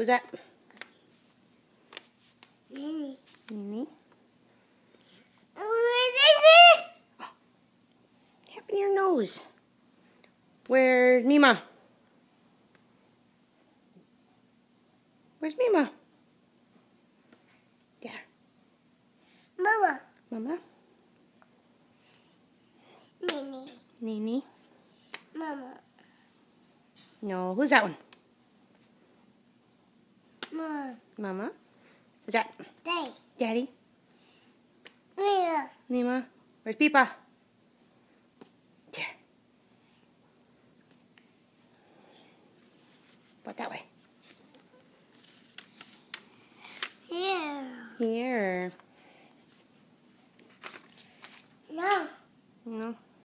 Who's that? Nini. Nini. Where's this? What happened to your nose? Where's Mima? Where's Mima? There. Mama. Mama? Nini. Nini? Mama. No. Who's that one? Mama. Who's that? Daddy. Daddy? Mama. Mima? Where's Peepa? There. What that way? Here. Here. No. No.